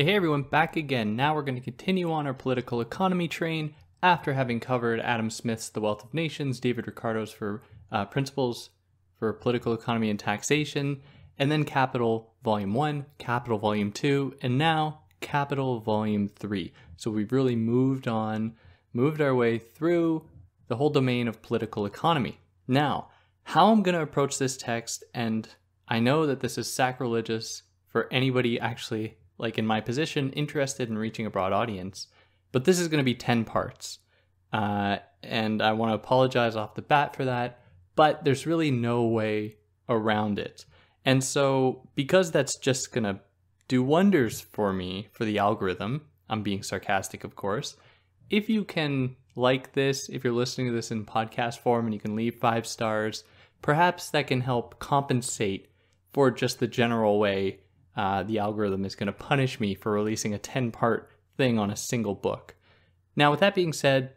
Hey, everyone, back again. Now we're going to continue on our political economy train after having covered Adam Smith's The Wealth of Nations, David Ricardo's for uh, Principles for Political Economy and Taxation, and then Capital Volume 1, Capital Volume 2, and now Capital Volume 3. So we've really moved on, moved our way through the whole domain of political economy. Now, how I'm going to approach this text, and I know that this is sacrilegious for anybody actually like in my position, interested in reaching a broad audience. But this is going to be 10 parts. Uh, and I want to apologize off the bat for that, but there's really no way around it. And so, because that's just going to do wonders for me for the algorithm, I'm being sarcastic, of course. If you can like this, if you're listening to this in podcast form and you can leave five stars, perhaps that can help compensate for just the general way uh, the algorithm is going to punish me for releasing a 10 part thing on a single book. Now, with that being said,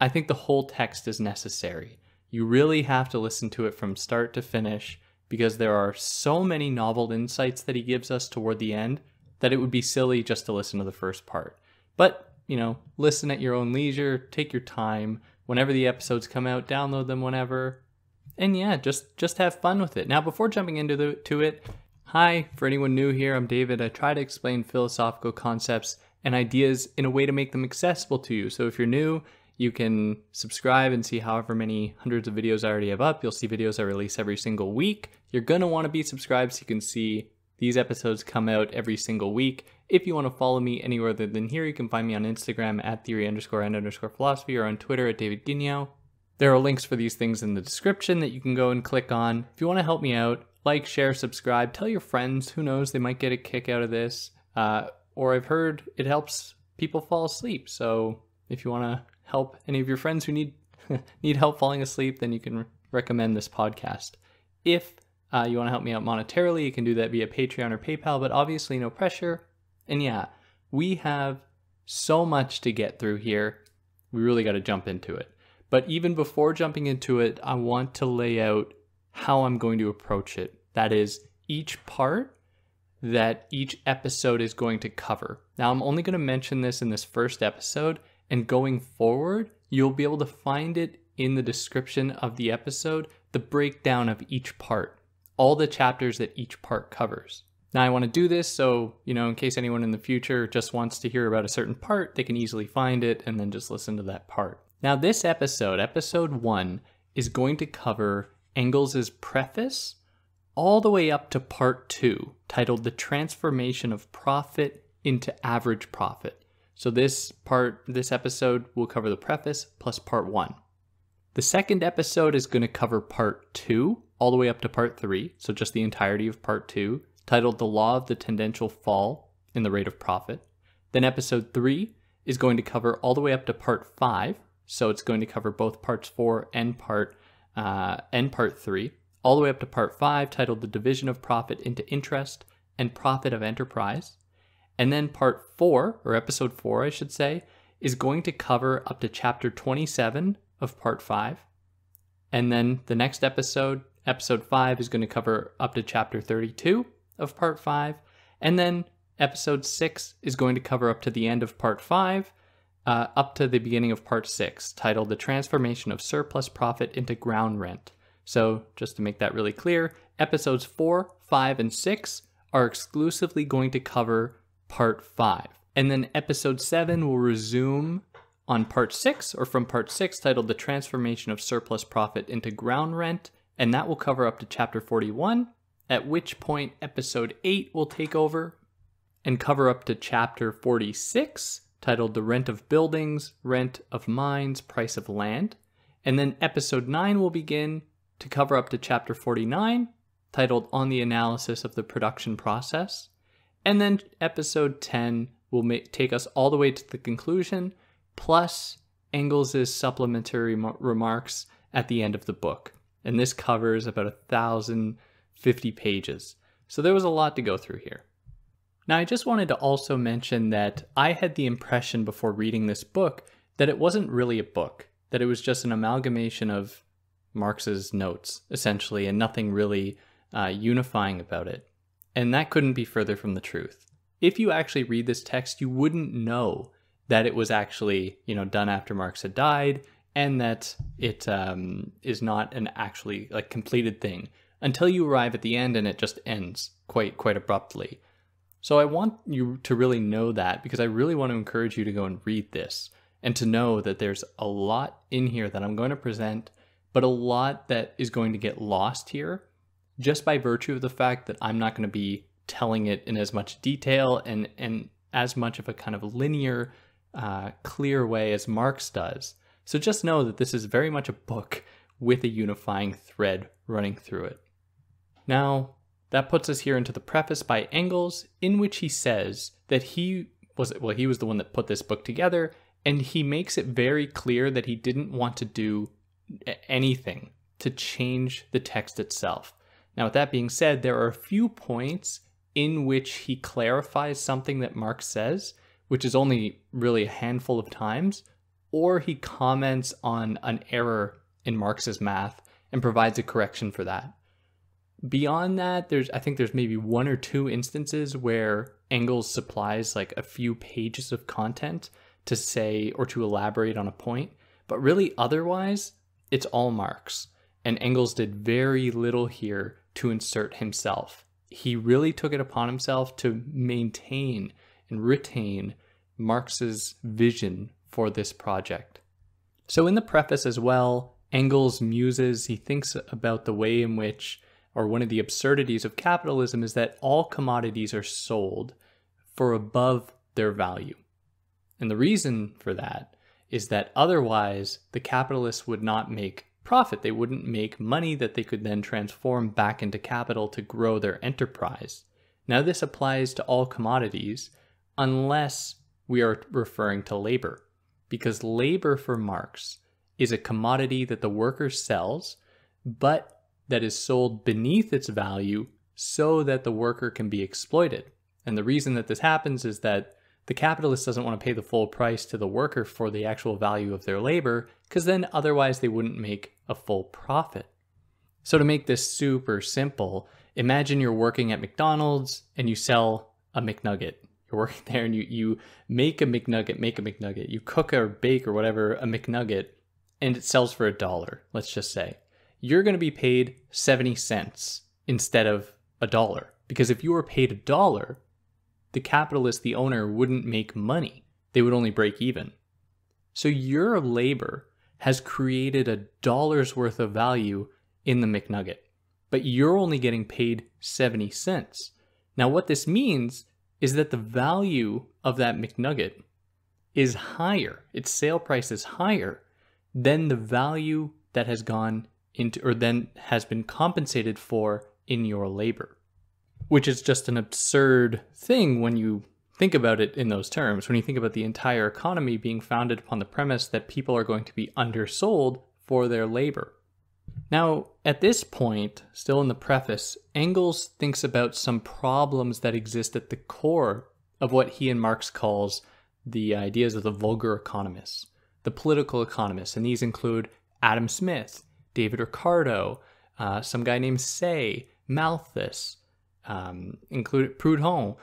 I think the whole text is necessary. You really have to listen to it from start to finish because there are so many novel insights that he gives us toward the end that it would be silly just to listen to the first part. But, you know, listen at your own leisure, take your time. Whenever the episodes come out, download them whenever. And yeah, just just have fun with it. Now, before jumping into the to it, Hi, for anyone new here, I'm David. I try to explain philosophical concepts and ideas in a way to make them accessible to you. So if you're new, you can subscribe and see however many hundreds of videos I already have up. You'll see videos I release every single week. You're going to want to be subscribed so you can see these episodes come out every single week. If you want to follow me anywhere other than here, you can find me on Instagram at theory underscore and underscore philosophy or on Twitter at David Guignion. There are links for these things in the description that you can go and click on. If you want to help me out, like, share, subscribe, tell your friends. Who knows? They might get a kick out of this. Uh, or I've heard it helps people fall asleep. So if you want to help any of your friends who need need help falling asleep, then you can recommend this podcast. If uh, you want to help me out monetarily, you can do that via Patreon or PayPal, but obviously no pressure. And yeah, we have so much to get through here. We really got to jump into it. But even before jumping into it, I want to lay out how I'm going to approach it. That is, each part that each episode is going to cover. Now, I'm only going to mention this in this first episode, and going forward, you'll be able to find it in the description of the episode, the breakdown of each part, all the chapters that each part covers. Now, I want to do this so, you know, in case anyone in the future just wants to hear about a certain part, they can easily find it and then just listen to that part. Now, this episode, episode one, is going to cover Engels' preface all the way up to part two, titled The Transformation of Profit into Average Profit. So, this part, this episode will cover the preface plus part one. The second episode is going to cover part two, all the way up to part three, so just the entirety of part two, titled The Law of the Tendential Fall in the Rate of Profit. Then episode three is going to cover all the way up to part five, so it's going to cover both parts four and part uh, and part three, all the way up to part five, titled The Division of Profit into Interest and Profit of Enterprise. And then part four, or episode four, I should say, is going to cover up to chapter 27 of part five. And then the next episode, episode five, is going to cover up to chapter 32 of part five. And then episode six is going to cover up to the end of part five uh, up to the beginning of part six, titled The Transformation of Surplus Profit into Ground Rent. So, just to make that really clear, episodes four, five, and six are exclusively going to cover part five. And then episode seven will resume on part six, or from part six, titled The Transformation of Surplus Profit into Ground Rent, and that will cover up to chapter 41, at which point episode 8 will take over and cover up to chapter 46, titled The Rent of Buildings, Rent of Mines, Price of Land. And then episode 9 will begin to cover up to chapter 49, titled On the Analysis of the Production Process. And then episode 10 will make, take us all the way to the conclusion, plus Engels' supplementary remarks at the end of the book. And this covers about a thousand fifty pages. So there was a lot to go through here. Now, I just wanted to also mention that I had the impression before reading this book that it wasn't really a book, that it was just an amalgamation of Marx's notes, essentially, and nothing really uh, unifying about it. And that couldn't be further from the truth. if you actually read this text, you wouldn't know that it was actually, you know, done after Marx had died and that it um, is not an actually like completed thing until you arrive at the end and it just ends quite quite abruptly. So I want you to really know that because I really want to encourage you to go and read this and to know that there's a lot in here that I'm going to present, but a lot that is going to get lost here just by virtue of the fact that I'm not going to be telling it in as much detail and and as much of a kind of linear, uh, clear way as Marx does. So just know that this is very much a book with a unifying thread running through it. Now, that puts us here into the preface by Engels, in which he says that he was well, he was the one that put this book together, and he makes it very clear that he didn't want to do anything to change the text itself. Now, with that being said, there are a few points in which he clarifies something that Marx says, which is only really a handful of times, or he comments on an error in Marx's math and provides a correction for that. Beyond that, there's I think there's maybe one or two instances where Engels supplies like a few pages of content to say or to elaborate on a point, but really otherwise, it's all Marx. And Engels did very little here to insert himself. He really took it upon himself to maintain and retain Marx's vision for this project. So, in the preface as well, Engels muses, he thinks about the way in which, or one of the absurdities of capitalism is that all commodities are sold for above their value. And the reason for that is that otherwise the capitalists would not make profit. They wouldn't make money that they could then transform back into capital to grow their enterprise. Now, this applies to all commodities unless we are referring to labor because labor for Marx is a commodity that the worker sells, but that is sold beneath its value so that the worker can be exploited. And the reason that this happens is that the capitalist doesn't want to pay the full price to the worker for the actual value of their labor, because then otherwise they wouldn't make a full profit. So, to make this super simple, imagine you're working at McDonald's and you sell a McNugget you're working there and you, you make a McNugget, make a McNugget, you cook or bake or whatever a McNugget, and it sells for a dollar, let's just say. You're going to be paid 70 cents instead of a dollar. Because if you were paid a dollar, the capitalist, the owner, wouldn't make money. They would only break even. So your labor has created a dollar's worth of value in the McNugget, but you're only getting paid 70 cents. Now, what this means is that the value of that McNugget is higher, its sale price is higher than the value that has gone into or then has been compensated for in your labor. Which is just an absurd thing when you think about it in those terms, when you think about the entire economy being founded upon the premise that people are going to be undersold for their labor. Now, at this point, still in the preface, Engels thinks about some problems that exist at the core of what he and Marx calls the ideas of the vulgar economists, the political economists, and these include Adam Smith, David Ricardo, uh, some guy named Say, Malthus, um, include Proudhon,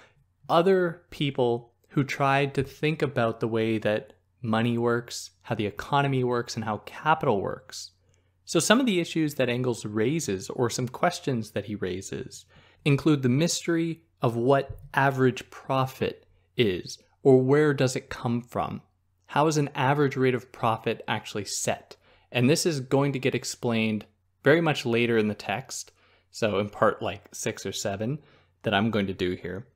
other people who tried to think about the way that money works, how the economy works, and how capital works. So, some of the issues that Engels raises, or some questions that he raises, include the mystery of what average profit is, or where does it come from? How is an average rate of profit actually set? And this is going to get explained very much later in the text, so in part like six or seven that I'm going to do here.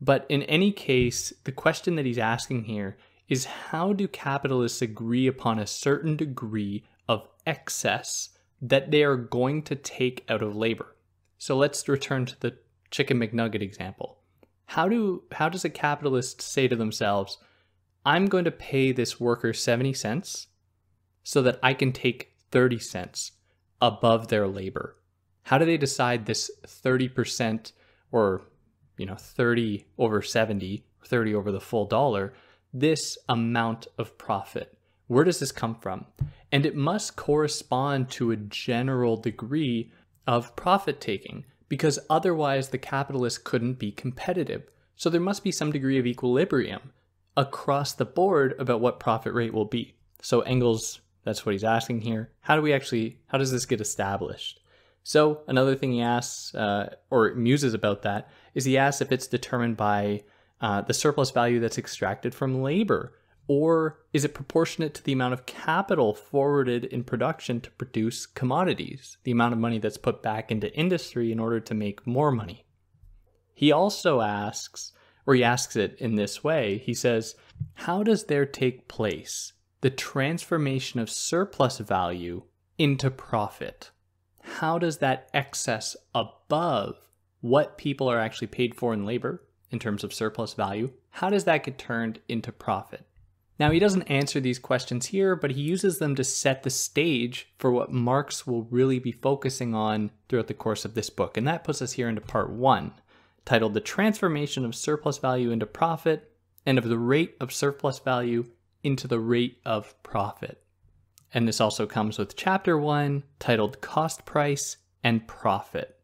But in any case, the question that he's asking here is how do capitalists agree upon a certain degree of excess that they are going to take out of labor. So let's return to the chicken McNugget example. How do how does a capitalist say to themselves, I'm going to pay this worker 70 cents so that I can take 30 cents above their labor? How do they decide this 30% or you know 30 over 70, 30 over the full dollar, this amount of profit? Where does this come from? And it must correspond to a general degree of profit taking because otherwise the capitalist couldn't be competitive. So there must be some degree of equilibrium across the board about what profit rate will be. So Engels, that's what he's asking here. How do we actually, how does this get established? So another thing he asks, uh, or muses about that, is he asks if it's determined by uh, the surplus value that's extracted from labor, or is it proportionate to the amount of capital forwarded in production to produce commodities, the amount of money that's put back into industry in order to make more money? He also asks, or he asks it in this way, he says, How does there take place the transformation of surplus value into profit? How does that excess above what people are actually paid for in labor in terms of surplus value, how does that get turned into profit? Now, he doesn't answer these questions here, but he uses them to set the stage for what Marx will really be focusing on throughout the course of this book. And that puts us here into part one, titled The Transformation of Surplus Value into Profit and of the Rate of Surplus Value into the Rate of Profit. And this also comes with chapter one, titled Cost Price and Profit.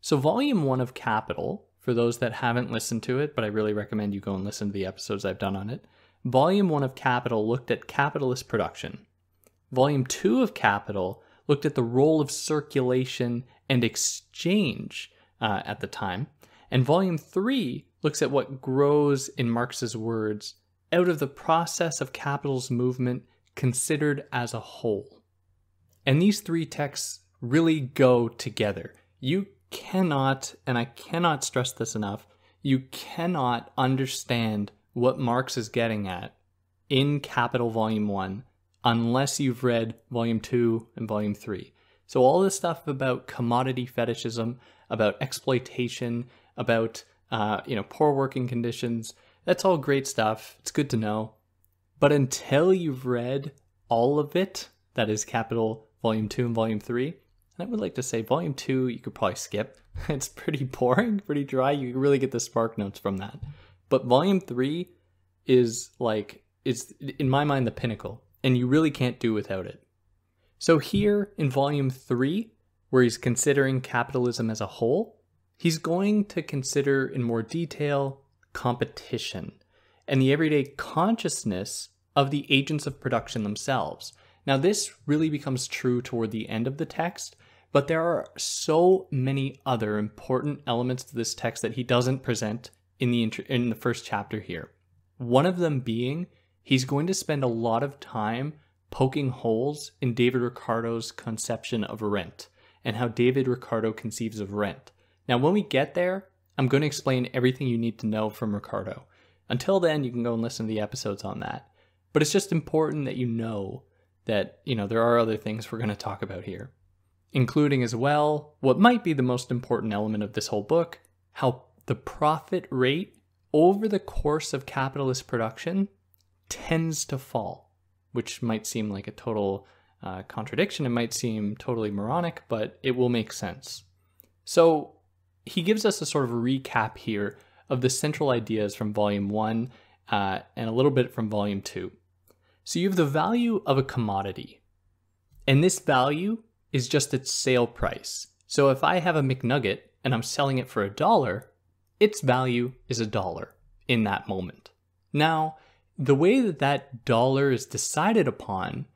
So, volume one of Capital, for those that haven't listened to it, but I really recommend you go and listen to the episodes I've done on it Volume 1 of Capital looked at capitalist production. Volume 2 of Capital looked at the role of circulation and exchange uh, at the time. And Volume 3 looks at what grows, in Marx's words, out of the process of capital's movement considered as a whole. And these three texts really go together. You cannot, and I cannot stress this enough, you cannot understand what Marx is getting at in Capital Volume 1 unless you've read Volume 2 and Volume 3. So, all this stuff about commodity fetishism, about exploitation, about uh, you know poor working conditions, that's all great stuff. It's good to know. But until you've read all of it, that is Capital Volume 2 and Volume 3, and I would like to say Volume 2 you could probably skip. It's pretty boring, pretty dry. You really get the spark notes from that. But volume three is like, it's in my mind the pinnacle, and you really can't do without it. So here in volume three, where he's considering capitalism as a whole, he's going to consider in more detail competition and the everyday consciousness of the agents of production themselves. Now, this really becomes true toward the end of the text, but there are so many other important elements to this text that he doesn't present in the in the first chapter here. One of them being he's going to spend a lot of time poking holes in David Ricardo's conception of rent and how David Ricardo conceives of rent. Now, when we get there, I'm going to explain everything you need to know from Ricardo. Until then, you can go and listen to the episodes on that. But it's just important that you know that, you know, there are other things we're going to talk about here, including as well what might be the most important element of this whole book, how the profit rate over the course of capitalist production tends to fall, which might seem like a total uh, contradiction. It might seem totally moronic, but it will make sense. So he gives us a sort of recap here of the central ideas from volume one uh, and a little bit from volume two. So you have the value of a commodity, and this value is just its sale price. So if I have a McNugget and I'm selling it for a dollar, its value is a dollar in that moment. Now, the way that that dollar is decided upon,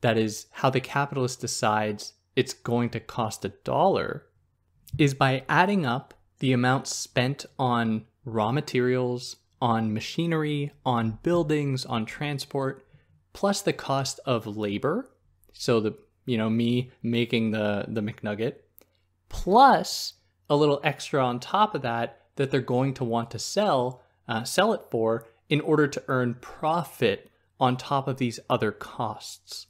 that is, how the capitalist decides it's going to cost a dollar, is by adding up the amount spent on raw materials, on machinery, on buildings, on transport, plus the cost of labor. So the you know me making the the McNugget, plus a little extra on top of that that they're going to want to sell uh, sell it for in order to earn profit on top of these other costs.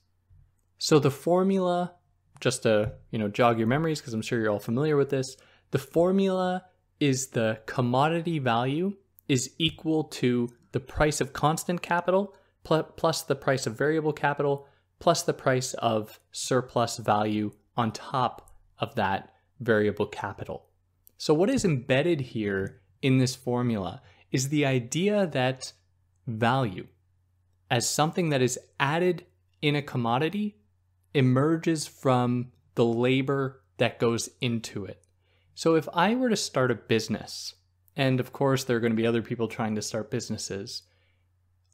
So the formula, just to you know jog your memories because I'm sure you're all familiar with this, the formula is the commodity value is equal to the price of constant capital plus the price of variable capital plus the price of surplus value on top of that variable capital. So, what is embedded here in this formula is the idea that value, as something that is added in a commodity, emerges from the labor that goes into it. So, if I were to start a business And of course, there are going to be other people trying to start businesses.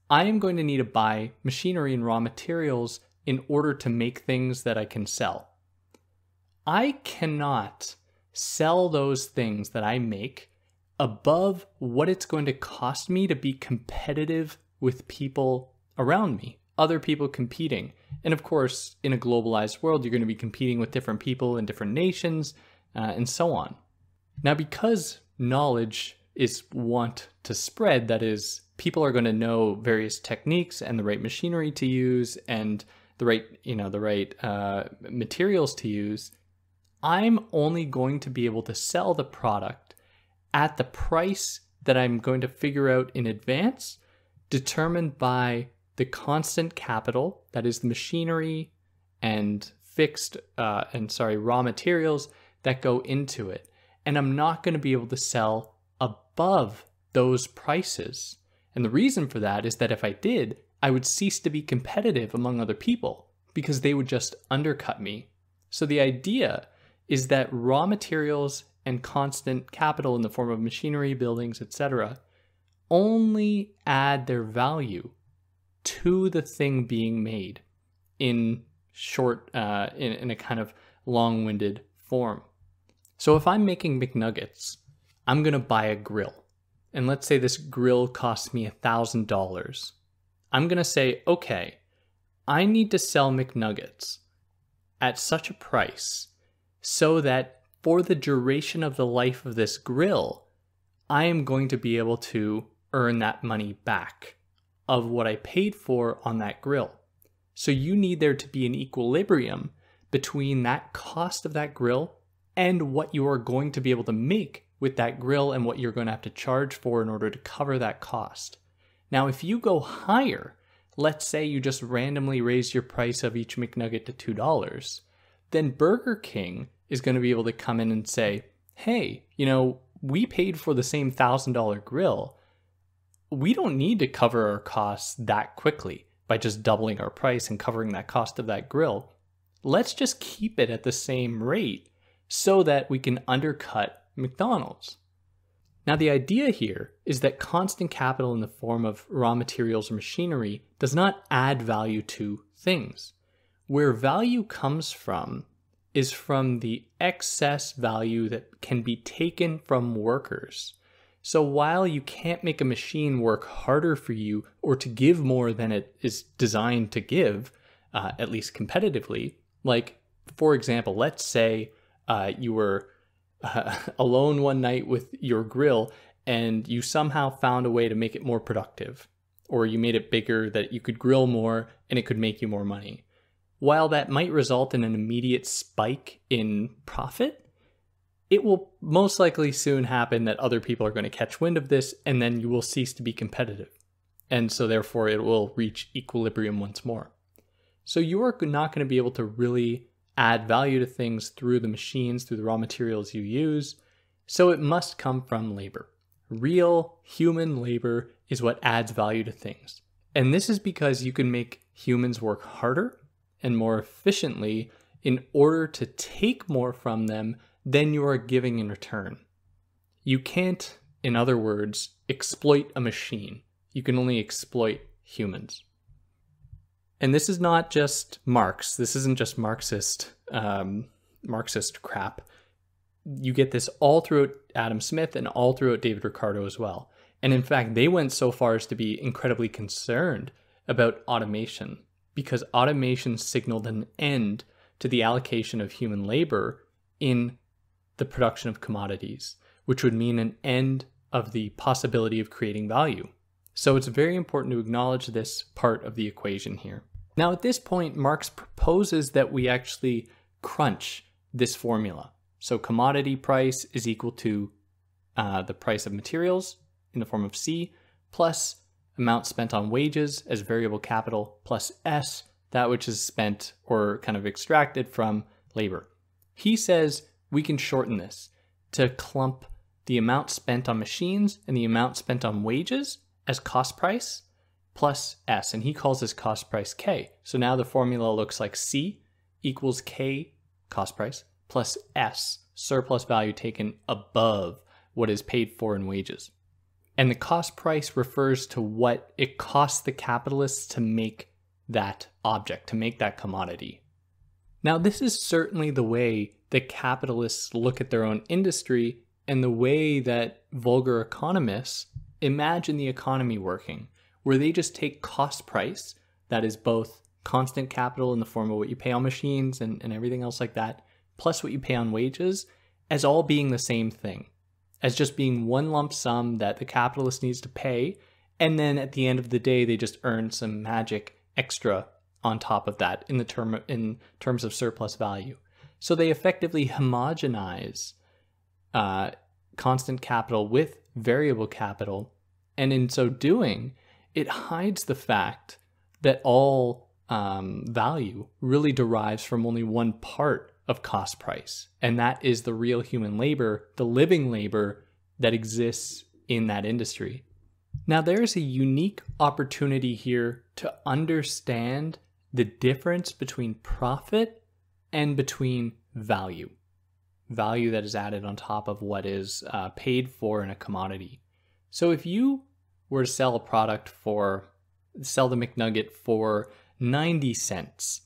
I am going to need to buy machinery and raw materials in order to make things that I can sell. I cannot sell those things that I make above what it's going to cost me to be competitive with people around me, other people competing. And of course, in a globalized world, you're going to be competing with different people in different nations uh, and so on. Now, because knowledge is want to spread, that is, people are going to know various techniques and the right machinery to use and the right, you know, the right uh, materials to use. I'm only going to be able to sell the product at the price that I'm going to figure out in advance, determined by the constant capital, that is the machinery and fixed, uh, and sorry, raw materials that go into it. And I'm not going to be able to sell above those prices. And the reason for that is that if I did, I would cease to be competitive among other people because they would just undercut me. So the idea is that raw materials and constant capital in the form of machinery, buildings, etc., only add their value to the thing being made in short, uh, in, in a kind of long winded form. So if I'm making McNuggets, I'm going to buy a grill. And let's say this grill costs me a $1,000. I'm going to say, okay, I need to sell McNuggets at such a price so that for the duration of the life of this grill, I am going to be able to earn that money back of what I paid for on that grill. So you need there to be an equilibrium between that cost of that grill and what you are going to be able to make with that grill and what you're going to have to charge for in order to cover that cost. Now, if you go higher, let's say you just randomly raise your price of each McNugget to $2, then Burger King is going to be able to come in and say, hey, you know, we paid for the same $1,000 grill. We don't need to cover our costs that quickly by just doubling our price and covering that cost of that grill. Let's just keep it at the same rate so that we can undercut McDonald's. Now, the idea here is that constant capital in the form of raw materials or machinery does not add value to things. Where value comes from is from the excess value that can be taken from workers. So while you can't make a machine work harder for you or to give more than it is designed to give, uh, at least competitively, like for example, let's say uh, you were uh, alone one night with your grill and you somehow found a way to make it more productive, or you made it bigger that you could grill more and it could make you more money. While that might result in an immediate spike in profit, it will most likely soon happen that other people are going to catch wind of this and then you will cease to be competitive. And so, therefore, it will reach equilibrium once more. So, you are not going to be able to really add value to things through the machines, through the raw materials you use. So it must come from labor. Real human labor is what adds value to things. And this is because you can make humans work harder and more efficiently in order to take more from them than you are giving in return. You can't, in other words, exploit a machine. You can only exploit humans. And this is not just Marx. This isn't just Marxist um, Marxist crap. You get this all throughout Adam Smith and all throughout David Ricardo as well. And in fact, they went so far as to be incredibly concerned about automation because automation signaled an end to the allocation of human labor in the production of commodities, which would mean an end of the possibility of creating value. So it's very important to acknowledge this part of the equation here. Now, at this point, Marx proposes that we actually crunch this formula. So commodity price is equal to uh, the price of materials in the form of C plus amount spent on wages as variable capital plus S, that which is spent or kind of extracted from labor. He says we can shorten this to clump the amount spent on machines and the amount spent on wages as cost price plus S, and he calls this cost price K. So now the formula looks like C equals K cost price plus S surplus value taken above what is paid for in wages. And the cost price refers to what it costs the capitalists to make that object, to make that commodity. Now, this is certainly the way that capitalists look at their own industry and the way that vulgar economists imagine the economy working, where they just take cost price, that is both constant capital in the form of what you pay on machines and, and everything else like that, plus what you pay on wages, as all being the same thing, as just being one lump sum that the capitalist needs to pay. And then at the end of the day, they just earn some magic extra on top of that in the term in terms of surplus value. So they effectively homogenize uh, constant capital with variable capital, and in so doing, it hides the fact that all um, value really derives from only one part of cost price, and that is the real human labor, the living labor that exists in that industry. Now, there's a unique opportunity here to understand the difference between profit and between value. Value that is added on top of what is uh, paid for in a commodity. So, if you were to sell a product for, sell the McNugget for 90 cents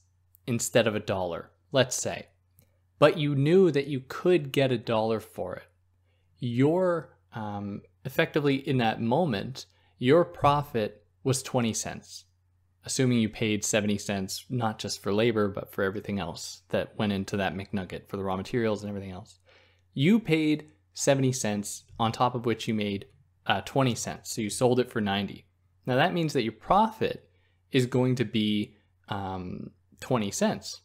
instead of a dollar, let's say, but you knew that you could get a dollar for it, your um, effectively in that moment, your profit was 20 cents, assuming you paid 70 cents, not just for labor, but for everything else that went into that McNugget, for the raw materials and everything else. You paid 70 cents, on top of which you made uh, 20 cents. So you sold it for 90. Now that means that your profit is going to be um, 20 cents.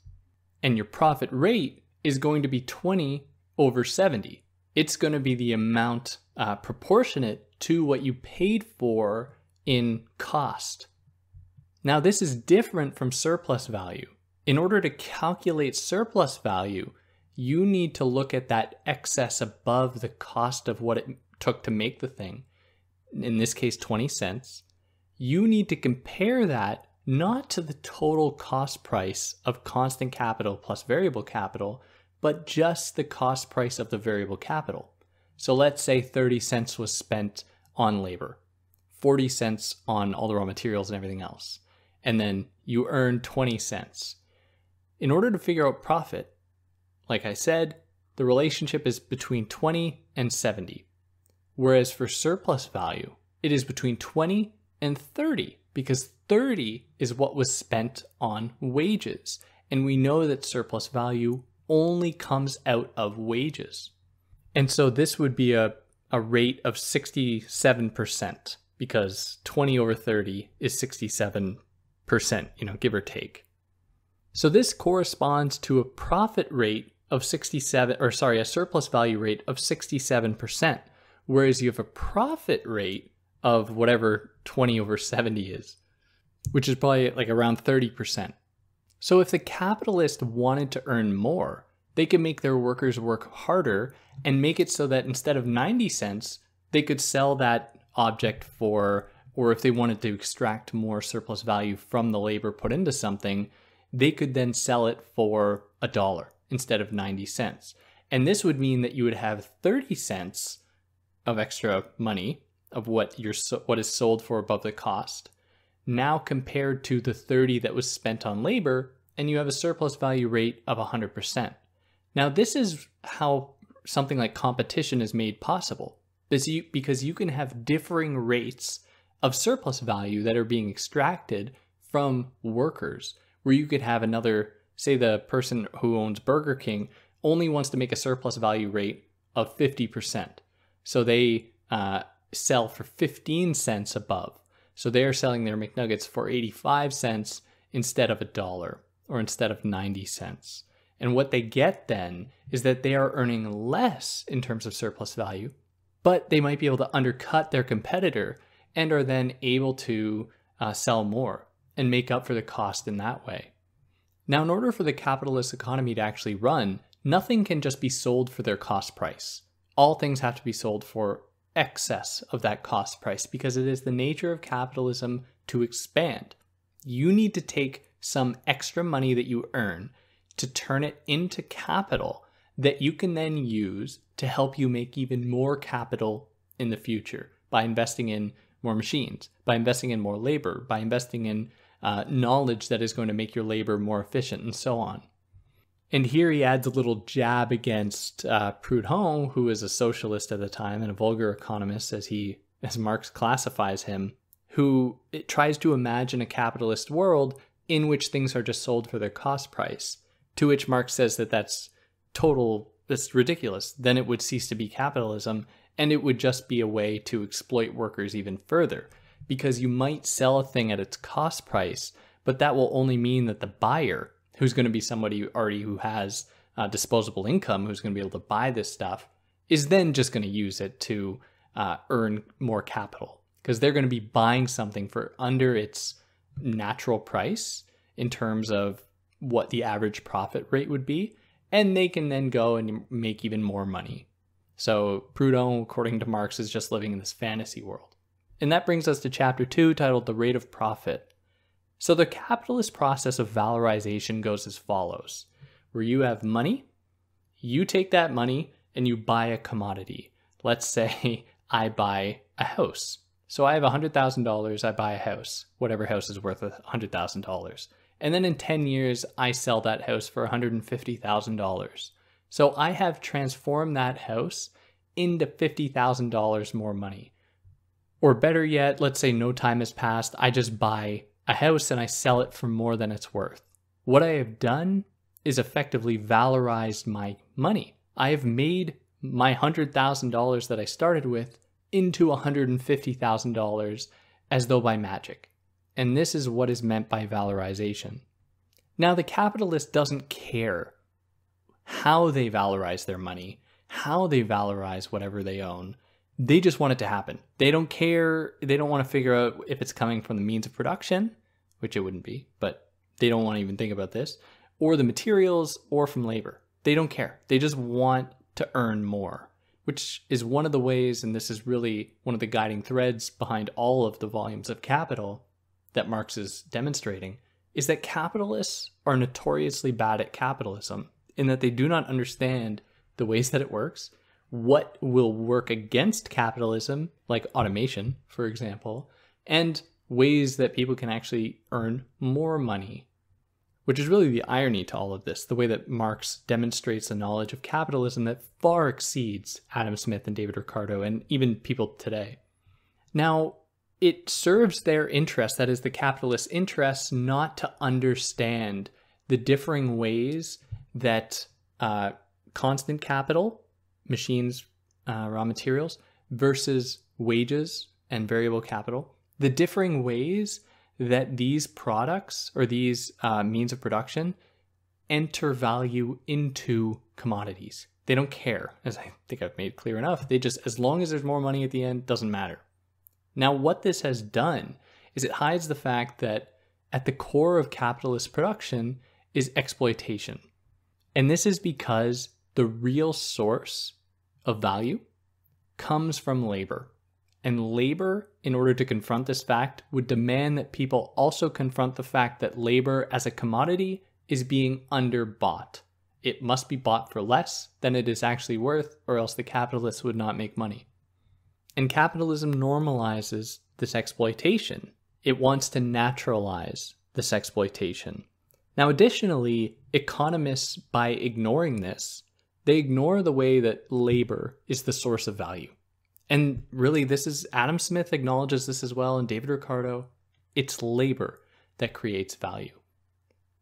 And your profit rate is going to be 20 over 70. It's going to be the amount uh, proportionate to what you paid for in cost. Now, this is different from surplus value. In order to calculate surplus value, you need to look at that excess above the cost of what it took to make the thing, in this case, 20 cents. You need to compare that not to the total cost price of constant capital plus variable capital, but just the cost price of the variable capital. So let's say 30 cents was spent on labor, 40 cents on all the raw materials and everything else, and then you earn 20 cents. In order to figure out profit, like I said, the relationship is between 20 and 70. Whereas for surplus value, it is between 20 and 30 because 30 is what was spent on wages. And we know that surplus value only comes out of wages. And so this would be a, a rate of 67% because 20 over 30 is 67%, you know, give or take. So this corresponds to a profit rate of 67 or sorry, a surplus value rate of 67%, whereas you have a profit rate of whatever 20 over 70 is, which is probably like around 30%. So if the capitalist wanted to earn more, they could make their workers work harder and make it so that instead of 90 cents, they could sell that object for, or if they wanted to extract more surplus value from the labor put into something, they could then sell it for a dollar instead of 90 cents. And this would mean that you would have 30 cents of extra money of what you're what is sold for above the cost now compared to the 30 that was spent on labor and you have a surplus value rate of 100%. Now this is how something like competition is made possible because you can have differing rates of surplus value that are being extracted from workers where you could have another say the person who owns Burger King only wants to make a surplus value rate of 50%. So they uh, sell for 15 cents above. So they are selling their McNuggets for 85 cents instead of a dollar or instead of 90 cents. And what they get then is that they are earning less in terms of surplus value, but they might be able to undercut their competitor and are then able to uh, sell more and make up for the cost in that way. Now, in order for the capitalist economy to actually run, nothing can just be sold for their cost price. All things have to be sold for excess of that cost price because it is the nature of capitalism to expand. You need to take some extra money that you earn to turn it into capital that you can then use to help you make even more capital in the future by investing in more machines, by investing in more labor, by investing in uh, knowledge that is going to make your labor more efficient, and so on. And here he adds a little jab against uh, Proudhon, who was a socialist at the time and a vulgar economist, as he, as Marx classifies him, who tries to imagine a capitalist world in which things are just sold for their cost price. To which Marx says that that's total, that's ridiculous. Then it would cease to be capitalism, and it would just be a way to exploit workers even further, because you might sell a thing at its cost price, but that will only mean that the buyer who's going to be somebody already who has uh, disposable income, who's going to be able to buy this stuff, is then just going to use it to uh, earn more capital because they're going to be buying something for under its natural price in terms of what the average profit rate would be. And they can then go and make even more money. So Proudhon, according to Marx, is just living in this fantasy world. And that brings us to chapter two, titled The Rate of Profit. So the capitalist process of valorization goes as follows where you have money, you take that money and you buy a commodity. Let's say I buy a house. So I have $100,000, I buy a house, whatever house is worth $100,000. And then in 10 years, I sell that house for $150,000. So I have transformed that house into $50,000 more money. Or better yet, let's say no time has passed, I just buy a house and I sell it for more than it's worth. What I have done is effectively valorized my money. I have made my $100,000 that I started with into $150,000 as though by magic. And this is what is meant by valorization. Now, the capitalist doesn't care how they valorize their money, how they valorize whatever they own, they just want it to happen. They don't care. They don't want to figure out if it's coming from the means of production, which it wouldn't be, but they don't want to even think about this, or the materials, or from labor. They don't care. They just want to earn more, which is one of the ways, and this is really one of the guiding threads behind all of the volumes of Capital that Marx is demonstrating, is that capitalists are notoriously bad at capitalism in that they do not understand the ways that it works what will work against capitalism, like automation, for example, and ways that people can actually earn more money. Which is really the irony to all of this, the way that Marx demonstrates a knowledge of capitalism that far exceeds Adam Smith and David Ricardo and even people today. Now, it serves their interest, that is, the capitalist interests, not to understand the differing ways that uh, constant capital machines, uh, raw materials, versus wages and variable capital, the differing ways that these products or these uh, means of production enter value into commodities. They don't care, as I think I've made clear enough. They just, as long as there's more money at the end, doesn't matter. Now, what this has done is it hides the fact that at the core of capitalist production is exploitation. And this is because the real source of value comes from labor. And labor, in order to confront this fact, would demand that people also confront the fact that labor as a commodity is being underbought. It must be bought for less than it is actually worth, or else the capitalists would not make money. And capitalism normalizes this exploitation. It wants to naturalize this exploitation. Now, additionally, economists, by ignoring this, they ignore the way that labor is the source of value. And really, this is Adam Smith acknowledges this as well, and David Ricardo. It's labor that creates value.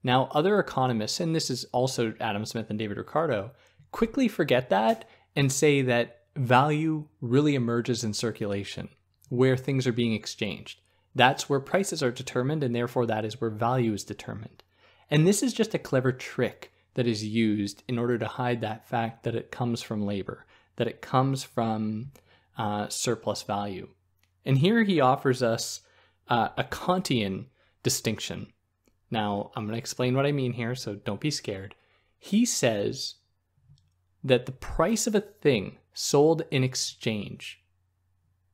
Now, other economists, and this is also Adam Smith and David Ricardo, quickly forget that and say that value really emerges in circulation, where things are being exchanged. That's where prices are determined, and therefore that is where value is determined. And this is just a clever trick that is used in order to hide that fact that it comes from labor, that it comes from uh, surplus value. And here he offers us uh, a Kantian distinction. Now, I'm going to explain what I mean here, so don't be scared. He says that the price of a thing sold in exchange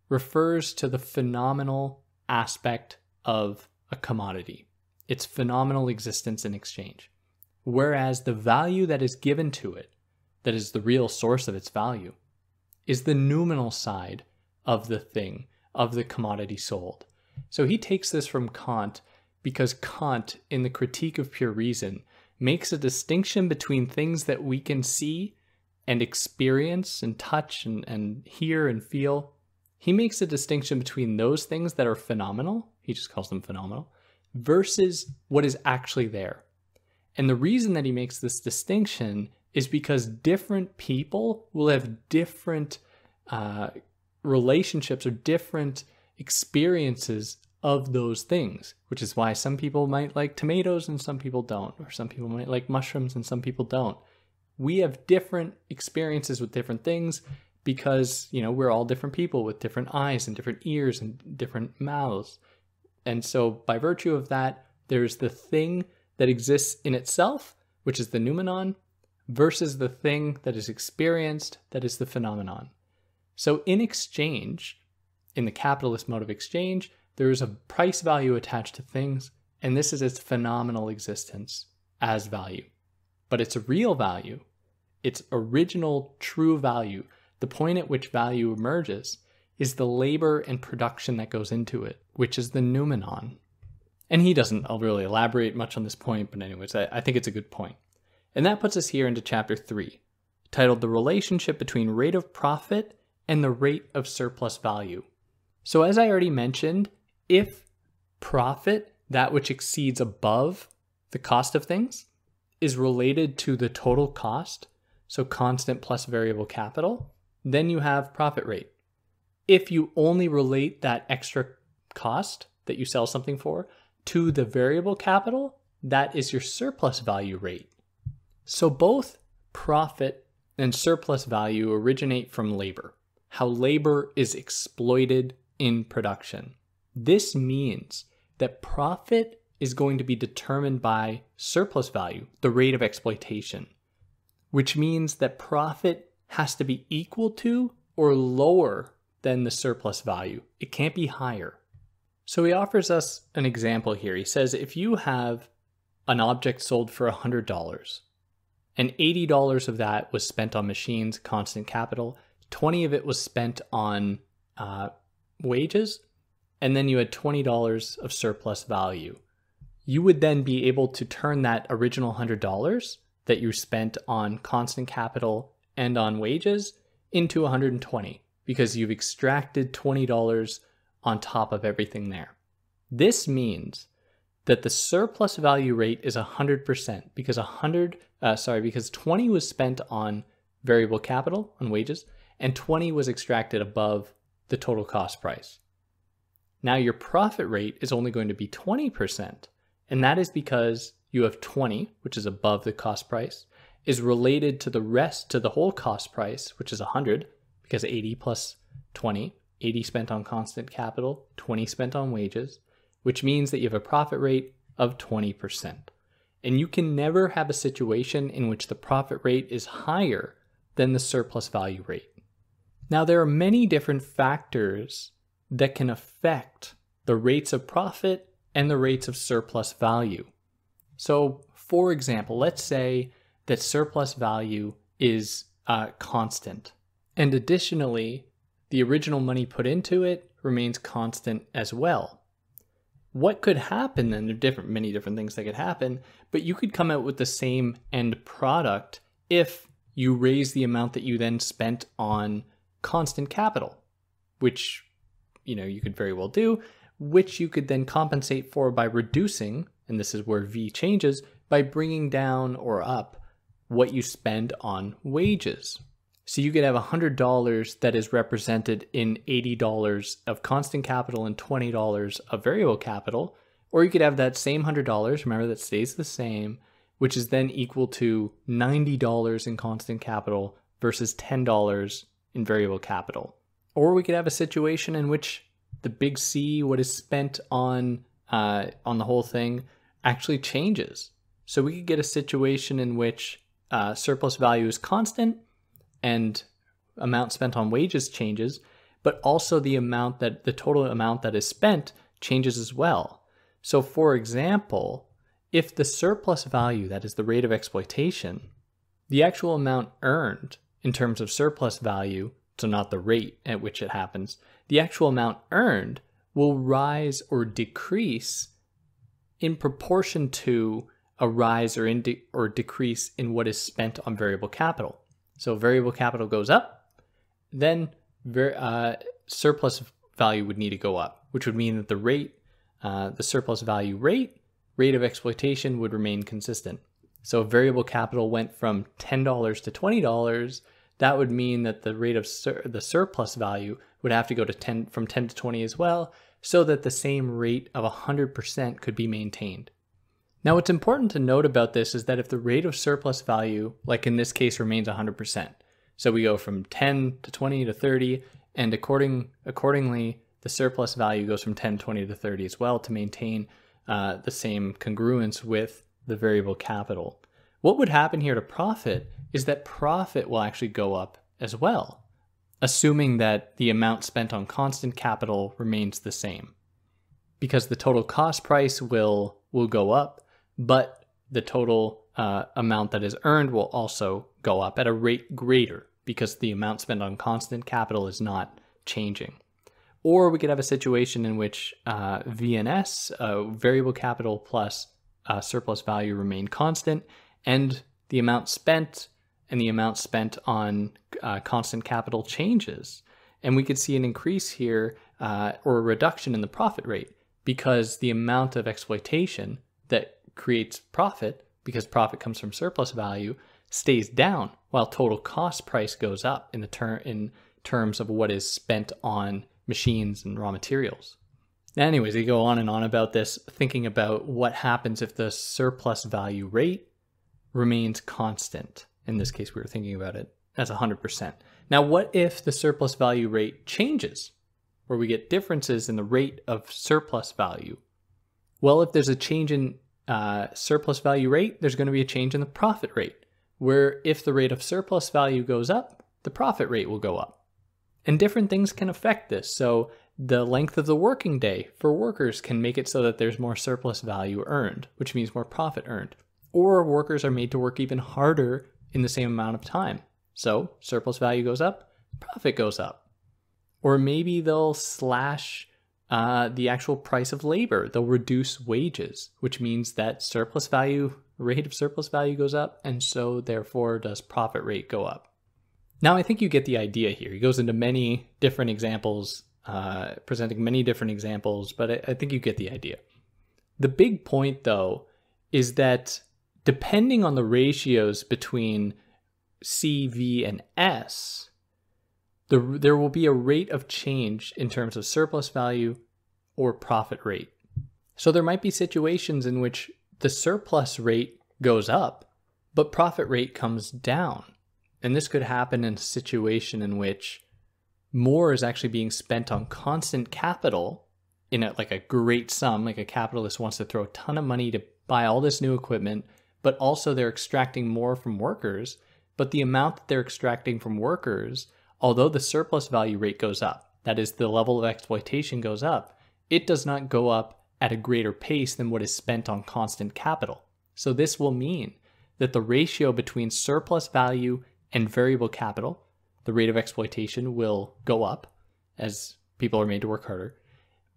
refers to the phenomenal aspect of a commodity, its phenomenal existence in exchange whereas the value that is given to it, that is the real source of its value, is the noumenal side of the thing, of the commodity sold. So he takes this from Kant because Kant, in the Critique of Pure Reason, makes a distinction between things that we can see and experience and touch and, and hear and feel. He makes a distinction between those things that are phenomenal, he just calls them phenomenal, versus what is actually there. And the reason that he makes this distinction is because different people will have different uh, relationships or different experiences of those things, which is why some people might like tomatoes and some people don't, or some people might like mushrooms and some people don't. We have different experiences with different things because, you know, we're all different people with different eyes and different ears and different mouths. And so, by virtue of that, there's the thing that exists in itself, which is the noumenon, versus the thing that is experienced, that is the phenomenon. So, in exchange, in the capitalist mode of exchange, there is a price value attached to things, and this is its phenomenal existence as value. But its a real value, its original true value, the point at which value emerges, is the labor and production that goes into it, which is the noumenon. And he doesn't really elaborate much on this point, but, anyways, I, I think it's a good point. And that puts us here into chapter 3, titled The Relationship Between Rate of Profit and the Rate of Surplus Value. So, as I already mentioned, if profit, that which exceeds above the cost of things, is related to the total cost, so constant plus variable capital, then you have profit rate. If you only relate that extra cost that you sell something for to the variable capital, that is your surplus value rate. So both profit and surplus value originate from labor, how labor is exploited in production. This means that profit is going to be determined by surplus value, the rate of exploitation, which means that profit has to be equal to or lower than the surplus value. It can't be higher. So he offers us an example here. He says if you have an object sold for $100 and $80 of that was spent on machines, constant capital, 20 of it was spent on uh, wages, and then you had $20 of surplus value. You would then be able to turn that original $100 that you spent on constant capital and on wages into 120 because you've extracted $20 on top of everything there. This means that the surplus value rate is 100% because 100 uh, sorry because 20 was spent on variable capital on wages and 20 was extracted above the total cost price. Now your profit rate is only going to be 20%. And that is because you have 20, which is above the cost price, is related to the rest, to the whole cost price, which is 100, because 80 plus 20, 80 spent on constant capital, 20 spent on wages, which means that you have a profit rate of 20%. And you can never have a situation in which the profit rate is higher than the surplus value rate. Now, there are many different factors that can affect the rates of profit and the rates of surplus value. So, for example, let's say that surplus value is uh, constant. And additionally, the original money put into it remains constant as well. What could happen then? There are different, many different things that could happen, but you could come out with the same end product if you raise the amount that you then spent on constant capital, which you know you could very well do, which you could then compensate for by reducing, and this is where V changes, by bringing down or up what you spend on wages. So you could have $100 that is represented in $80 of constant capital and $20 of variable capital, or you could have that same $100, remember that stays the same, which is then equal to $90 in constant capital versus $10 in variable capital. Or we could have a situation in which the big C, what is spent on uh, on the whole thing, actually changes. So we could get a situation in which uh, surplus value is constant and amount spent on wages changes, but also the amount that the total amount that is spent changes as well. So, for example, if the surplus value, that is the rate of exploitation, the actual amount earned in terms of surplus value, so not the rate at which it happens, the actual amount earned will rise or decrease in proportion to a rise or, de- or decrease in what is spent on variable capital. So variable capital goes up, then uh, surplus value would need to go up, which would mean that the rate, uh, the surplus value rate, rate of exploitation would remain consistent. So if variable capital went from $10 to $20, that would mean that the rate of sur- the surplus value would have to go to 10 from 10 to 20 as well, so that the same rate of 100% could be maintained. Now, what's important to note about this is that if the rate of surplus value, like in this case, remains 100%, so we go from 10 to 20 to 30, and according accordingly, the surplus value goes from 10, 20 to 30 as well to maintain uh, the same congruence with the variable capital. What would happen here to profit is that profit will actually go up as well, assuming that the amount spent on constant capital remains the same. Because the total cost price will will go up, but the total uh, amount that is earned will also go up at a rate greater because the amount spent on constant capital is not changing. Or we could have a situation in which uh, VNS, uh, variable capital plus uh, surplus value, remain constant, and the amount spent and the amount spent on uh, constant capital changes. And we could see an increase here uh, or a reduction in the profit rate because the amount of exploitation that creates profit, because profit comes from surplus value, stays down while total cost price goes up in the ter- in terms of what is spent on machines and raw materials. Anyways, we go on and on about this, thinking about what happens if the surplus value rate remains constant. In this case, we were thinking about it as 100%. Now, what if the surplus value rate changes, where we get differences in the rate of surplus value? Well, if there's a change in uh, surplus value rate, there's going to be a change in the profit rate, where if the rate of surplus value goes up, the profit rate will go up. And different things can affect this. So, the length of the working day for workers can make it so that there's more surplus value earned, which means more profit earned. Or workers are made to work even harder in the same amount of time. So, surplus value goes up, profit goes up. Or maybe they'll slash uh, the actual price of labor. They'll reduce wages, which means that surplus value, rate of surplus value goes up, and so therefore does profit rate go up. Now, I think you get the idea here. He goes into many different examples, uh, presenting many different examples, but I, I think you get the idea. The big point, though, is that depending on the ratios between C, V, and S, the, there will be a rate of change in terms of surplus value or profit rate. So there might be situations in which the surplus rate goes up, but profit rate comes down. And this could happen in a situation in which more is actually being spent on constant capital in a, like a great sum, like a capitalist wants to throw a ton of money to buy all this new equipment, but also they're extracting more from workers. But the amount that they're extracting from workers although the surplus value rate goes up, that is, the level of exploitation goes up, it does not go up at a greater pace than what is spent on constant capital. So this will mean that the ratio between surplus value and variable capital, the rate of exploitation will go up as people are made to work harder,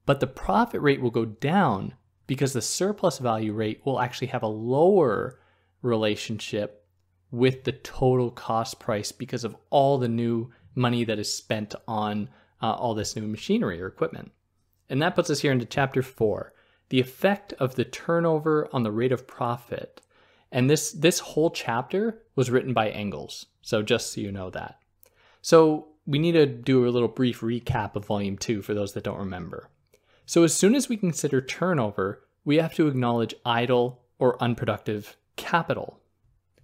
but the profit rate will go down because the surplus value rate will actually have a lower relationship with the total cost price because of all the new money that is spent on uh, all this new machinery or equipment. And that puts us here into chapter four the effect of the turnover on the rate of profit. And this, this whole chapter was written by Engels. So just so you know that. So we need to do a little brief recap of volume two for those that don't remember. So as soon as we consider turnover, we have to acknowledge idle or unproductive capital.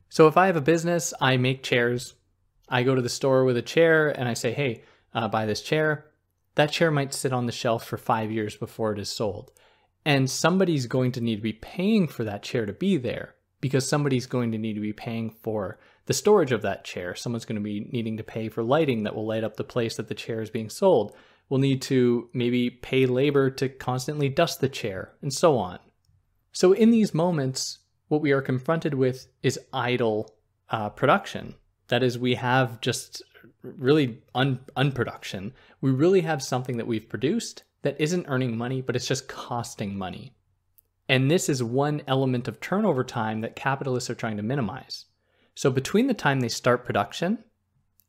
So if I have a business, I make chairs, I go to the store with a chair and I say, hey, uh, buy this chair. That chair might sit on the shelf for five years before it is sold. And somebody's going to need to be paying for that chair to be there because somebody's going to need to be paying for the storage of that chair. Someone's going to be needing to pay for lighting that will light up the place that the chair is being sold. We'll need to maybe pay labor to constantly dust the chair, and so on. So, in these moments, what we are confronted with is idle uh, production. That is, we have just really un- unproduction. We really have something that we've produced that isn't earning money, but it's just costing money. And this is one element of turnover time that capitalists are trying to minimize. So between the time they start production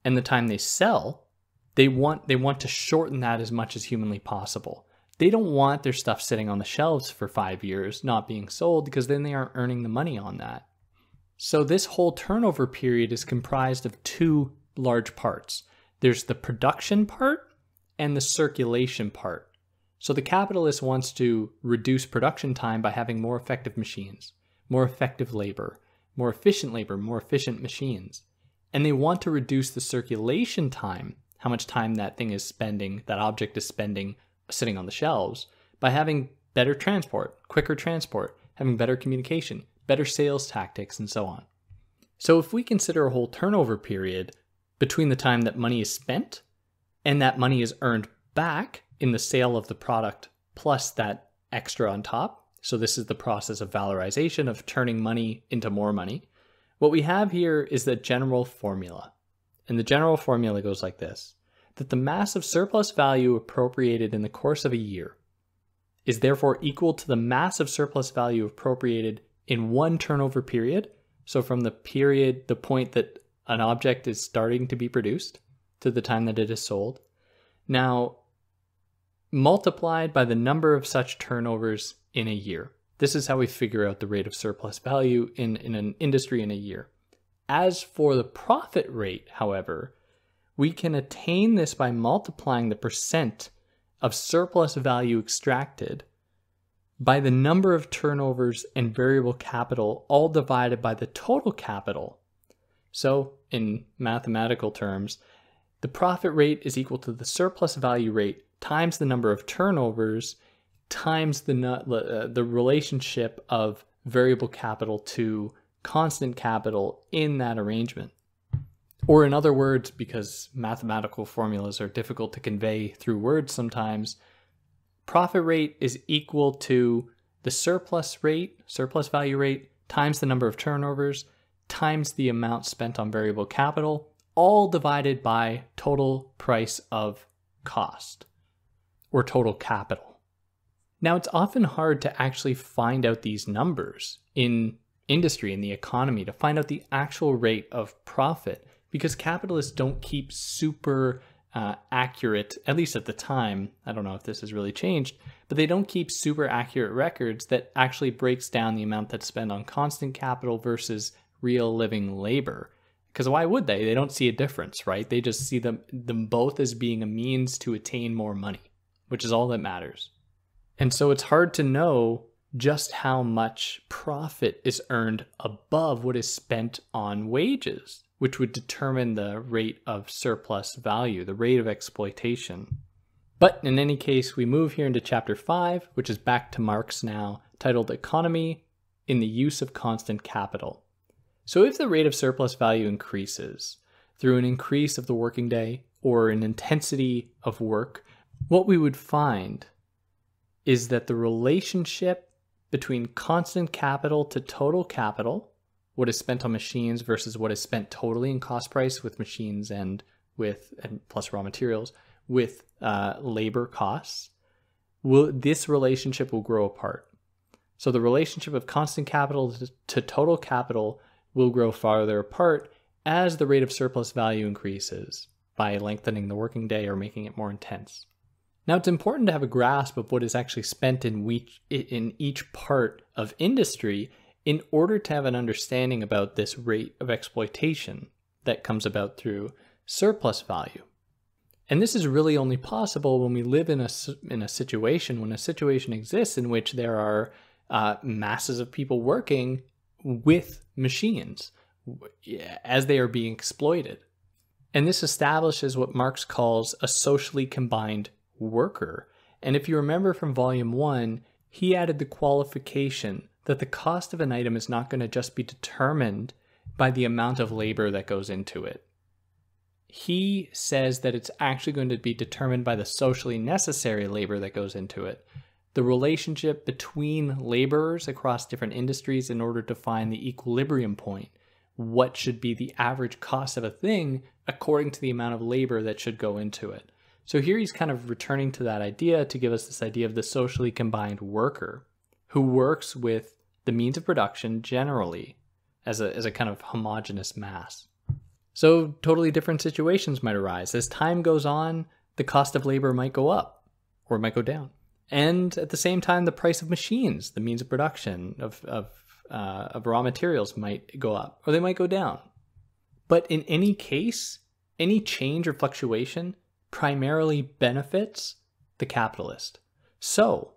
and the time they sell, they want they want to shorten that as much as humanly possible. They don't want their stuff sitting on the shelves for 5 years not being sold because then they aren't earning the money on that. So this whole turnover period is comprised of two large parts. There's the production part and the circulation part. So the capitalist wants to reduce production time by having more effective machines, more effective labor, more efficient labor, more efficient machines. And they want to reduce the circulation time, how much time that thing is spending, that object is spending sitting on the shelves, by having better transport, quicker transport, having better communication, better sales tactics, and so on. So if we consider a whole turnover period between the time that money is spent and that money is earned back in the sale of the product plus that extra on top. So this is the process of valorization of turning money into more money. What we have here is the general formula. And the general formula goes like this that the mass of surplus value appropriated in the course of a year is therefore equal to the mass of surplus value appropriated in one turnover period. So from the period, the point that an object is starting to be produced to the time that it is sold. Now, multiplied by the number of such turnovers in a year. This is how we figure out the rate of surplus value in, in an industry in a year. As for the profit rate, however, we can attain this by multiplying the percent of surplus value extracted by the number of turnovers and variable capital, all divided by the total capital. So, in mathematical terms, the profit rate is equal to the surplus value rate times the number of turnovers times the uh, the relationship of variable capital to constant capital in that arrangement. Or in other words, because mathematical formulas are difficult to convey through words sometimes, profit rate is equal to the surplus rate, surplus value rate, times the number of turnovers, times the amount spent on variable capital, all divided by total price of cost or total capital. Now, it's often hard to actually find out these numbers in industry, in the economy, to find out the actual rate of profit because capitalists don't keep super uh, accurate, at least at the time. I don't know if this has really changed, but they don't keep super accurate records that actually breaks down the amount that's spent on constant capital versus real living labor. Because why would they? They don't see a difference, right? They just see them, them both as being a means to attain more money which is all that matters. And so it's hard to know just how much profit is earned above what is spent on wages, which would determine the rate of surplus value, the rate of exploitation. But in any case, we move here into chapter 5, which is back to Marx now, titled Economy in the Use of Constant Capital. So if the rate of surplus value increases through an increase of the working day or an intensity of work, what we would find is that the relationship between constant capital to total capital, what is spent on machines versus what is spent totally in cost price with machines and with and plus raw materials with uh, labor costs, will this relationship will grow apart. So the relationship of constant capital to, to total capital will grow farther apart as the rate of surplus value increases by lengthening the working day or making it more intense. Now, it's important to have a grasp of what is actually spent in each, in each part of industry in order to have an understanding about this rate of exploitation that comes about through surplus value. And this is really only possible when we live in a, in a situation, when a situation exists in which there are uh, masses of people working with machines as they are being exploited. And this establishes what Marx calls a socially combined worker. And if you remember from volume one, he added the qualification that the cost of an item is not going to just be determined by the amount of labor that goes into it. He says that it's actually going to be determined by the socially necessary labor that goes into it, the relationship between laborers across different industries in order to find the equilibrium point what should be the average cost of a thing according to the amount of labor that should go into it. So here he's kind of returning to that idea to give us this idea of the socially combined worker who works with the means of production generally as a, as a kind of homogeneous mass. So totally different situations might arise. As time goes on, the cost of labor might go up or it might go down. And at the same time, the price of machines, the means of production of, of, uh, of raw materials might go up or they might go down. But in any case, any change or fluctuation primarily benefits the capitalist. So,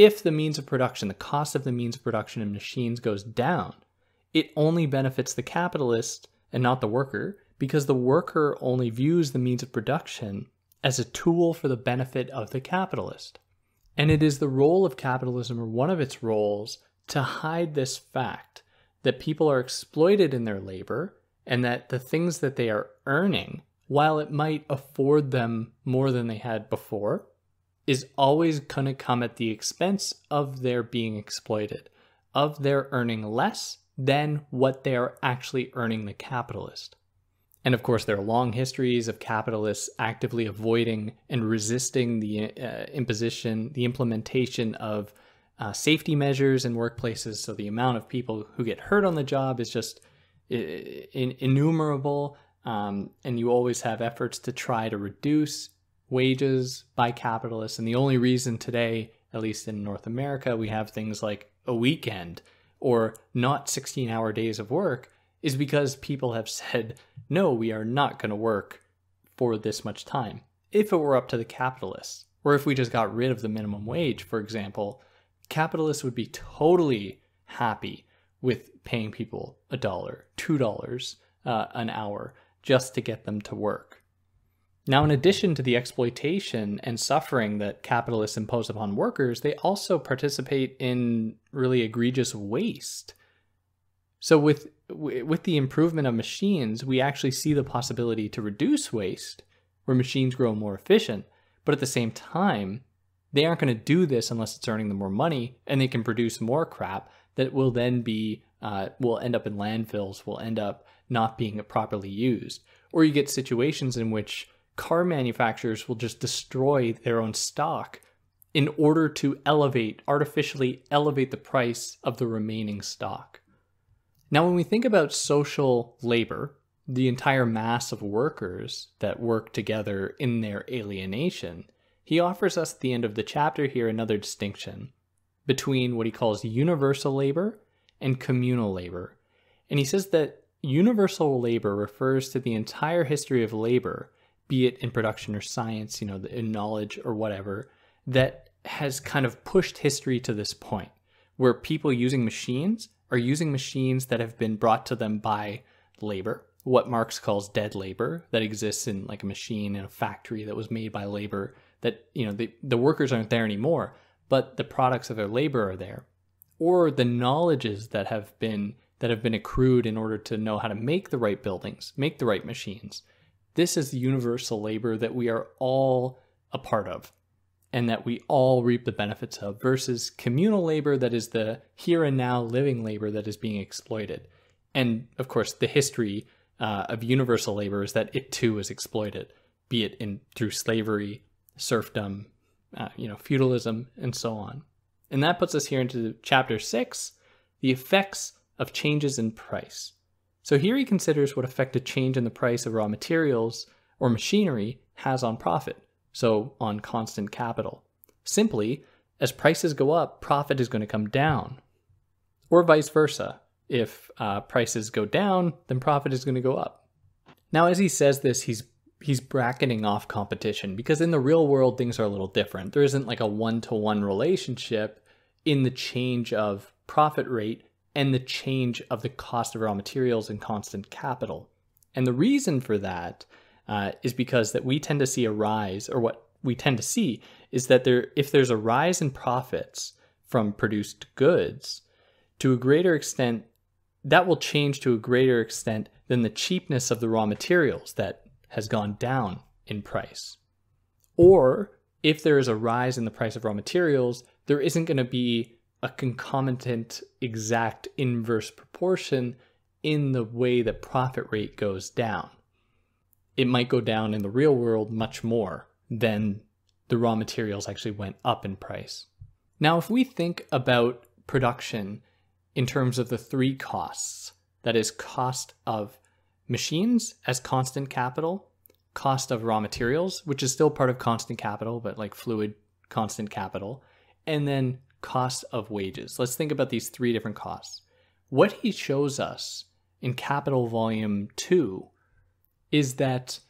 if the means of production, the cost of the means of production in machines goes down, it only benefits the capitalist and not the worker because the worker only views the means of production as a tool for the benefit of the capitalist. And it is the role of capitalism, or one of its roles, to hide this fact that people are exploited in their labor and that the things that they are earning while it might afford them more than they had before, is always going to come at the expense of their being exploited, of their earning less than what they are actually earning the capitalist. And of course, there are long histories of capitalists actively avoiding and resisting the uh, imposition, the implementation of uh, safety measures in workplaces. So the amount of people who get hurt on the job is just innumerable. Um, and you always have efforts to try to reduce wages by capitalists. And the only reason today, at least in North America, we have things like a weekend or not 16 hour days of work is because people have said, no, we are not going to work for this much time. If it were up to the capitalists, or if we just got rid of the minimum wage, for example, capitalists would be totally happy with paying people a dollar, two dollars uh, an hour just to get them to work. Now, in addition to the exploitation and suffering that capitalists impose upon workers, they also participate in really egregious waste. So, with with the improvement of machines, we actually see the possibility to reduce waste, where machines grow more efficient. But at the same time, they aren't going to do this unless it's earning them more money, and they can produce more crap that will then be uh, will end up in landfills, will end up not being properly used. Or you get situations in which car manufacturers will just destroy their own stock in order to elevate, artificially elevate the price of the remaining stock. Now, when we think about social labor, the entire mass of workers that work together in their alienation, he offers us at the end of the chapter here another distinction between what he calls universal labor and communal labor. And he says that universal labor refers to the entire history of labor, be it in production or science, you know, in knowledge or whatever, that has kind of pushed history to this point where people using machines are using machines that have been brought to them by labor, what Marx calls dead labor that exists in like a machine in a factory that was made by labor that, you know, the, the workers aren't there anymore, but the products of their labor are there. Or the knowledges that have been that have been accrued in order to know how to make the right buildings, make the right machines. This is the universal labor that we are all a part of and that we all reap the benefits of versus communal labor that is the here and now living labor that is being exploited. And of course, the history uh, of universal labor is that it too is exploited, be it in through slavery, serfdom, uh, you know, feudalism, and so on. And that puts us here into chapter six, the effects of changes in price. So here he considers what effect a change in the price of raw materials or machinery has on profit, so on constant capital. Simply, as prices go up, profit is going to come down. Or vice versa. If uh, prices go down, then profit is going to go up. Now, as he says this, he's he's bracketing off competition because in the real world things are a little different. There isn't like a one-to-one relationship in the change of profit rate and the change of the cost of raw materials and constant capital. And the reason for that uh, is because that we tend to see a rise, or what we tend to see is that there, if there's a rise in profits from produced goods, to a greater extent, that will change to a greater extent than the cheapness of the raw materials that has gone down in price. Or if there is a rise in the price of raw materials, there isn't going to be a concomitant exact inverse proportion in the way that profit rate goes down. It might go down in the real world much more than the raw materials actually went up in price. Now, if we think about production in terms of the three costs, that is, cost of machines as constant capital, cost of raw materials, which is still part of constant capital, but like fluid constant capital, and then cost of wages. Let's think about these three different costs. What he shows us in capital volume 2 is that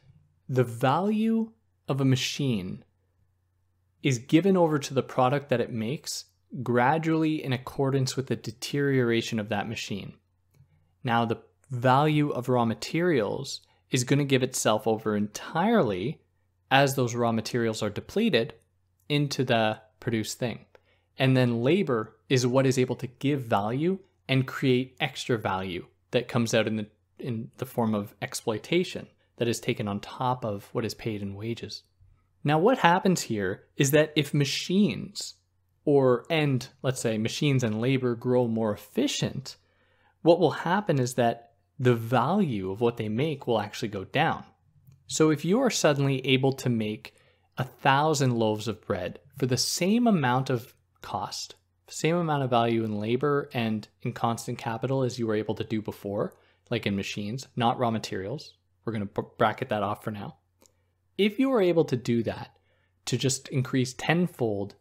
the value of a machine is given over to the product that it makes gradually in accordance with the deterioration of that machine. Now, the value of raw materials is going to give itself over entirely as those raw materials are depleted into the produced thing. And then labor is what is able to give value and create extra value that comes out in the in the form of exploitation that is taken on top of what is paid in wages. Now what happens here is that if machines or and let's say machines and labor grow more efficient, what will happen is that the value of what they make will actually go down. So if you are suddenly able to make a thousand loaves of bread for the same amount of cost, same amount of value in labor and in constant capital as you were able to do before, like in machines, not raw materials. We're going to bracket that off for now. If you are able to do that, to just increase tenfold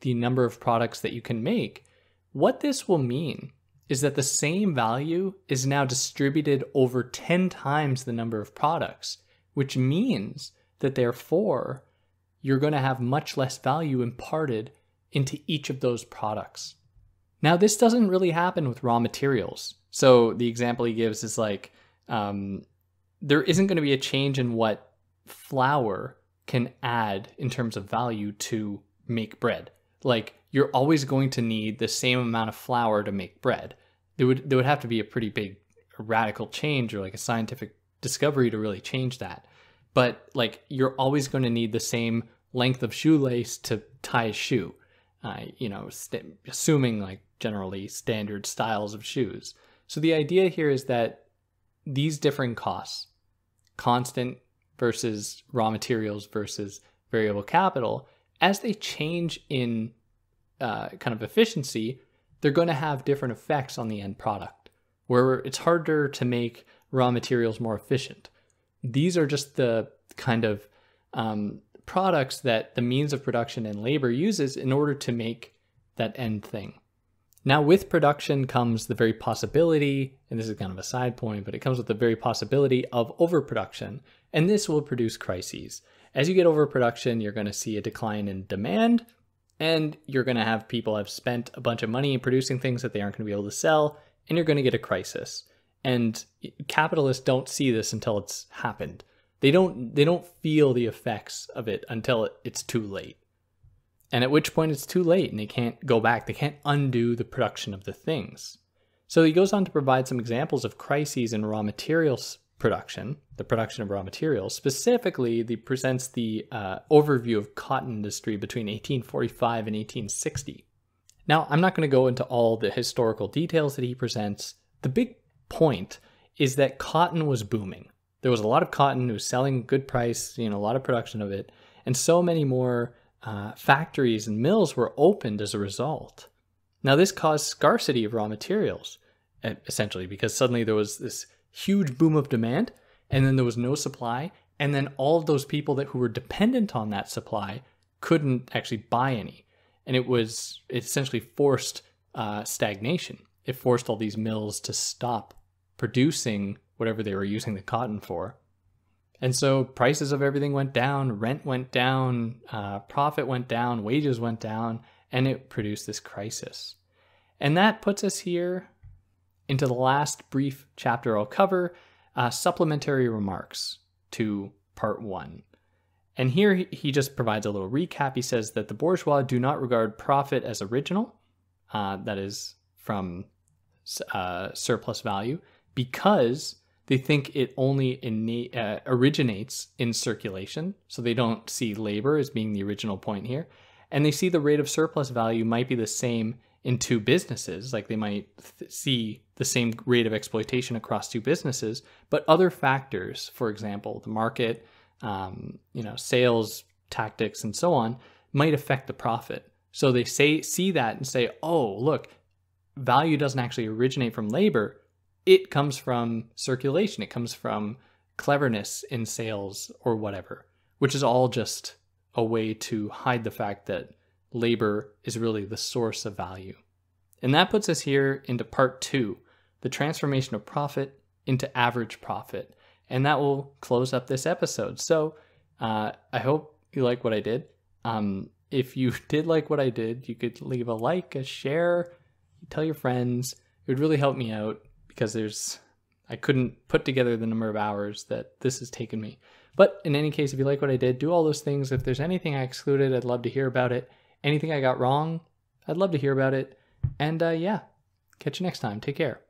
the number of products that you can make, what this will mean is that the same value is now distributed over 10 times the number of products, which means that therefore you're going to have much less value imparted into each of those products. Now, this doesn't really happen with raw materials. So the example he gives is like um, there isn't going to be a change in what flour can add in terms of value to make bread. Like you're always going to need the same amount of flour to make bread. There would there would have to be a pretty big radical change or like a scientific discovery to really change that. But like you're always going to need the same length of shoelace to tie a shoe. Uh, you know, st- assuming like generally standard styles of shoes. So the idea here is that these different costs, constant versus raw materials versus variable capital, as they change in uh, kind of efficiency, they're going to have different effects on the end product, where it's harder to make raw materials more efficient. These are just the kind of um, products that the means of production and labor uses in order to make that end thing. Now, with production comes the very possibility, and this is kind of a side point, but it comes with the very possibility of overproduction, and this will produce crises. As you get overproduction, you're going to see a decline in demand, and you're going to have people have spent a bunch of money producing things that they aren't going to be able to sell, and you're going to get a crisis. And capitalists don't see this until it's happened. They don't they don't feel the effects of it until it, it's too late. And at which point it's too late and they can't go back. They can't undo the production of the things. So he goes on to provide some examples of crises in raw materials production, the production of raw materials. Specifically, he presents the uh, overview of cotton industry between 1845 and 1860. Now, I'm not going to go into all the historical details that he presents. The big point is that cotton was booming there was a lot of cotton. It was selling good price, you know, a lot of production of it, and so many more uh, factories and mills were opened as a result. Now, this caused scarcity of raw materials, essentially, because suddenly there was this huge boom of demand, and then there was no supply, and then all of those people that who were dependent on that supply couldn't actually buy any, and it was it essentially forced uh, stagnation. It forced all these mills to stop producing whatever they were using the cotton for. And so prices of everything went down, rent went down, uh, profit went down, wages went down, and it produced this crisis. And that puts us here into the last brief chapter I'll cover uh, supplementary remarks to part one. And here he just provides a little recap. He says that the bourgeois do not regard profit as original, uh, that is, from uh, surplus value, because they think it only innate, uh, originates in circulation, so they don't see labor as being the original point here. And they see the rate of surplus value might be the same in two businesses. Like they might th- see the same rate of exploitation across two businesses, but other factors, for example, the market, um, you know, sales tactics, and so on, might affect the profit. So they say see that and say, oh, look, value doesn't actually originate from labor. It comes from circulation. It comes from cleverness in sales or whatever, which is all just a way to hide the fact that labor is really the source of value. And that puts us here into part two the transformation of profit into average profit. And that will close up this episode. So uh, I hope you like what I did. Um, if you did like what I did, you could leave a like, a share, tell your friends. It would really help me out because there's I couldn't put together the number of hours that this has taken me. But in any case, if you like what I did, do all those things. If there's anything I excluded, I'd love to hear about it. Anything I got wrong, I'd love to hear about it. And uh, yeah, catch you next time. Take care.